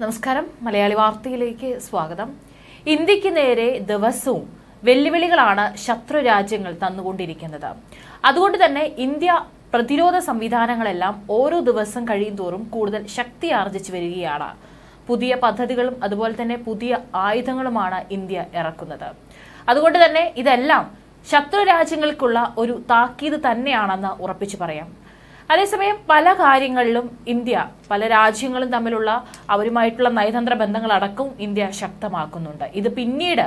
നമസ്കാരം. മലയാളി വാർത്തയിലേക്ക് സ്വാഗതം. ഇന്ത്യയ്ക്ക് നേരെ ദിവസവും വെല്ലുവിളികളാണ് ശത്രു രാജ്യങ്ങൾ തന്നുകൊണ്ടിരിക്കുന്നത്. അതുകൊണ്ട് തന്നെ ഇന്ത്യ പ്രതിരോധ സംവിധാനങ്ങളെല്ലാം ഓരോ ദിവസം കഴിയും തോറും കൂടുതൽ ശക്തി ആർജിച്ചു വരികയാണ്. പുതിയ പദ്ധതികളും അതുപോലെ തന്നെ പുതിയ ആയുധങ്ങളുമാണ് ഇന്ത്യ ഇറക്കുന്നത്. അതുകൊണ്ട് തന്നെ ഇതെല്ലാം ശത്രു രാജ്യങ്ങൾക്കുള്ള ഒരു താക്കീത് തന്നെയാണെന്ന് ഉറപ്പിച്ചു പറയാം. അതേസമയം പല കാര്യങ്ങളിലും ഇന്ത്യ പല രാജ്യങ്ങളും തമ്മിലുള്ള അവരുമായിട്ടുള്ള നയതന്ത്ര ബന്ധങ്ങളടക്കം ഇന്ത്യ ശക്തമാക്കുന്നുണ്ട്. ഇത് പിന്നീട്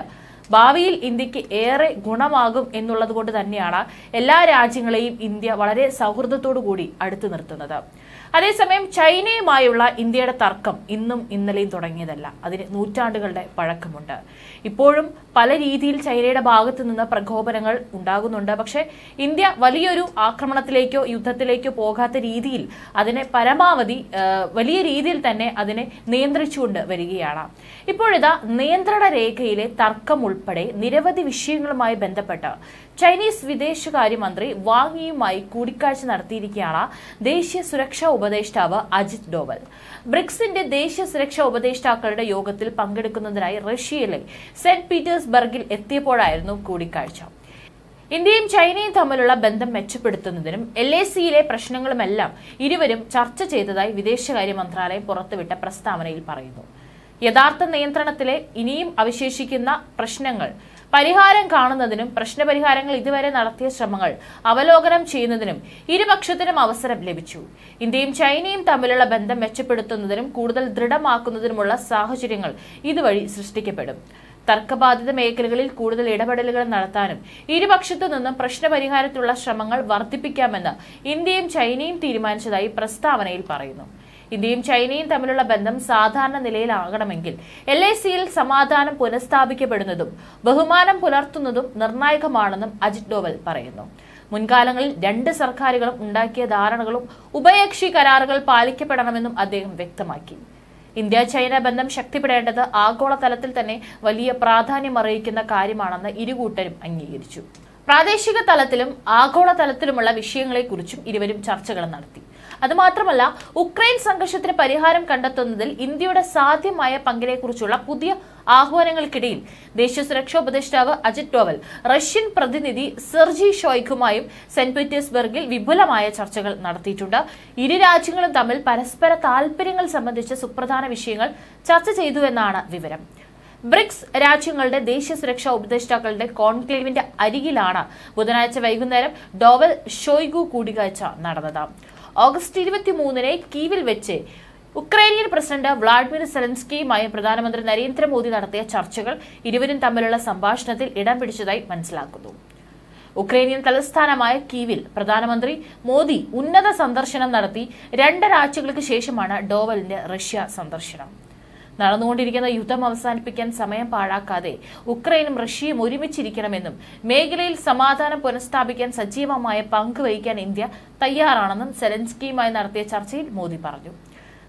ഭാവിയിൽ ഇന്ത്യയ്ക്ക് ഏറെ ഗുണമാകും എന്നുള്ളത് കൊണ്ട് തന്നെയാണ് എല്ലാ രാജ്യങ്ങളെയും ഇന്ത്യ വളരെ സൗഹൃദത്തോടു കൂടി അടുത്തു നിർത്തുന്നത്. അതേസമയം ചൈനയുമായുള്ള ഇന്ത്യയുടെ തർക്കം ഇന്നും ഇന്നലെയും തുടങ്ങിയതല്ല. അതിന് നൂറ്റാണ്ടുകളുടെ പഴക്കമുണ്ട്. ഇപ്പോഴും പല രീതിയിൽ ചൈനയുടെ ഭാഗത്തു നിന്ന് പ്രകോപനങ്ങൾ ഉണ്ടാകുന്നുണ്ട്. പക്ഷേ ഇന്ത്യ വലിയൊരു ആക്രമണത്തിലേക്കോ യുദ്ധത്തിലേക്കോ പോകാത്ത രീതിയിൽ അതിനെ പരമാവധി വലിയ രീതിയിൽ തന്നെ അതിനെ നിയന്ത്രിച്ചുകൊണ്ട് വരികയാണ്. ഇപ്പോഴിതാ നിയന്ത്രണ രേഖയിലെ തർക്കം നിരവധി വിഷയങ്ങളുമായി ബന്ധപ്പെട്ട് ചൈനീസ് വിദേശകാര്യമന്ത്രി വാങ്ങിയുമായി കൂടിക്കാഴ്ച നടത്തിയിരിക്കുകയാണ് ദേശീയ സുരക്ഷാ ഉപദേഷ്ടാവ് അജിത് ഡോവൽ. ബ്രിക്സിന്റെ ദേശീയ സുരക്ഷാ ഉപദേഷ്ടാക്കളുടെ യോഗത്തിൽ പങ്കെടുക്കുന്നതിനായി റഷ്യയിലെ സെന്റ് പീറ്റേഴ്സ്ബർഗിൽ എത്തിയപ്പോഴായിരുന്നു കൂടിക്കാഴ്ച. ഇന്ത്യയും ചൈനയും തമ്മിലുള്ള ബന്ധം മെച്ചപ്പെടുത്തുന്നതിനും എൽ എ സിയിലെ പ്രശ്നങ്ങളുമെല്ലാം ഇരുവരും ചർച്ച ചെയ്തതായി വിദേശകാര്യ മന്ത്രാലയം പുറത്തുവിട്ട പ്രസ്താവനയിൽ പറയുന്നു. യഥാർത്ഥ നിയന്ത്രണത്തിലെ ഇനിയും അവശേഷിക്കുന്ന പ്രശ്നങ്ങൾ പരിഹാരം കാണുന്നതിനും പ്രശ്നപരിഹാരങ്ങൾ ഇതുവരെ നടത്തിയ ശ്രമങ്ങൾ അവലോകനം ചെയ്യുന്നതിനും ഇരുപക്ഷത്തിനും അവസരം ലഭിച്ചു. ഇന്ത്യയും ചൈനയും തമ്മിലുള്ള ബന്ധം മെച്ചപ്പെടുത്തുന്നതിനും കൂടുതൽ ദൃഢമാക്കുന്നതിനുമുള്ള സാഹചര്യങ്ങൾ ഇതുവഴി സൃഷ്ടിക്കപ്പെടും. തർക്കബാധിത മേഖലകളിൽ കൂടുതൽ ഇടപെടലുകൾ നടത്താനും ഇരുപക്ഷത്തു നിന്നും പ്രശ്നപരിഹാരത്തിലുള്ള ശ്രമങ്ങൾ വർദ്ധിപ്പിക്കാമെന്ന് ഇന്ത്യയും ചൈനയും തീരുമാനിച്ചതായി പ്രസ്താവനയിൽ പറയുന്നു. ഇന്ത്യയും ചൈനയും തമ്മിലുള്ള ബന്ധം സാധാരണ നിലയിലാകണമെങ്കിൽ എൽ ഐ സിയിൽ സമാധാനം പുനഃസ്ഥാപിക്കപ്പെടുന്നതും ബഹുമാനം പുലർത്തുന്നതും നിർണായകമാണെന്നും അജിത് ഡോവൽ പറയുന്നു. മുൻകാലങ്ങളിൽ രണ്ട് സർക്കാരുകളും ഉണ്ടാക്കിയ ധാരണകളും ഉഭയകക്ഷി കരാറുകൾ പാലിക്കപ്പെടണമെന്നും അദ്ദേഹം വ്യക്തമാക്കി. ഇന്ത്യ ചൈന ബന്ധം ശക്തിപ്പെടേണ്ടത് ആഗോളതലത്തിൽ തന്നെ വലിയ പ്രാധാന്യം അറിയിക്കുന്ന കാര്യമാണെന്ന് ഇരുകൂട്ടരും അംഗീകരിച്ചു. പ്രാദേശിക തലത്തിലും ആഗോളതലത്തിലുമുള്ള വിഷയങ്ങളെക്കുറിച്ചും ഇരുവരും ചർച്ചകൾ നടത്തി. അതുമാത്രമല്ല ഉക്രൈൻ സംഘർഷത്തിന് പരിഹാരം കണ്ടെത്തുന്നതിൽ ഇന്ത്യയുടെ സാധ്യമായ പങ്കിനെക്കുറിച്ചുള്ള പുതിയ ആഹ്വാനങ്ങൾക്കിടയിൽ ദേശീയ സുരക്ഷാ ഉപദേഷ്ടാവ് അജിത് ഡോവൽ റഷ്യൻ പ്രതിനിധി സെർജി ഷോയ്ക്കുമായും സെന്റ് പീറ്റേഴ്സ്ബർഗിൽ വിപുലമായ ചർച്ചകൾ നടത്തിയിട്ടുണ്ട്. ഇരു രാജ്യങ്ങളും തമ്മിൽ പരസ്പര താൽപര്യങ്ങൾ സംബന്ധിച്ച സുപ്രധാന വിഷയങ്ങൾ ചർച്ച ചെയ്തു എന്നാണ് വിവരം. ബ്രിക്സ് രാജ്യങ്ങളുടെ ദേശീയ സുരക്ഷാ ഉപദേഷ്ടാക്കളുടെ കോൺക്ലേവിന്റെ അരികിലാണ് ബുധനാഴ്ച വൈകുന്നേരം ഡോവൽ ഷോയ്ഗു കൂടിക്കാഴ്ച നടന്നത്. ഓഗസ്റ്റ് ഇരുപത്തി മൂന്നിന് കീവിൽ വെച്ച് ഉക്രൈനിയൻ പ്രസിഡന്റ് വ്ളാഡിമിർ സെലൻസ്കിയുമായി പ്രധാനമന്ത്രി നരേന്ദ്രമോദി നടത്തിയ ചർച്ചകൾ ഇരുവരും തമ്മിലുള്ള സംഭാഷണത്തിൽ ഇടം പിടിച്ചതായി മനസ്സിലാക്കുന്നു. ഉക്രൈനിയൻ തലസ്ഥാനമായ കീവിൽ പ്രധാനമന്ത്രി മോദി ഉന്നത സന്ദർശനം നടത്തി രണ്ടരാഴ്ചകൾക്ക് ശേഷമാണ് ഡോവലിന്റെ റഷ്യ സന്ദർശനം. നടന്നുകൊണ്ടിരിക്കുന്ന യുദ്ധം അവസാനിപ്പിക്കാൻ സമയം പാഴാക്കാതെ ഉക്രൈനും റഷ്യയും ഒരുമിച്ചിരിക്കണമെന്നും മേഖലയിൽ സമാധാനം പുനഃസ്ഥാപിക്കാൻ സജീവമായ പങ്ക് വഹിക്കാൻ ഇന്ത്യ തയ്യാറാണെന്നും സെലൻസ്കിയുമായി നടത്തിയ ചർച്ചയിൽ മോദി പറഞ്ഞു.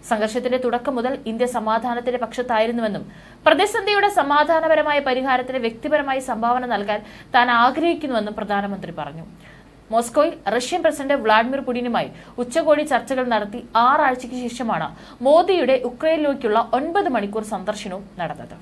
സംഘർഷത്തിന്റെ തുടക്കം മുതൽ ഇന്ത്യ സമാധാനത്തിന്റെ പക്ഷത്തായിരുന്നുവെന്നും പ്രതിസന്ധിയുടെ സമാധാനപരമായ പരിഹാരത്തിന് വ്യക്തിപരമായി സംഭാവന നൽകാൻ താൻ ആഗ്രഹിക്കുന്നുവെന്നും പ്രധാനമന്ത്രി പറഞ്ഞു. മോസ്കോയിൽ റഷ്യൻ പ്രസിഡന്റ് വ്ളാഡിമിർ പുടിനുമായി ഉച്ചകോടി ചർച്ചകൾ നടത്തി ആറാഴ്ചയ്ക്ക് ശേഷമാണ് മോദിയുടെ ഉക്രൈനിലേക്കുള്ള ഒൻപത് മണിക്കൂർ സന്ദർശനവും നടന്നത്.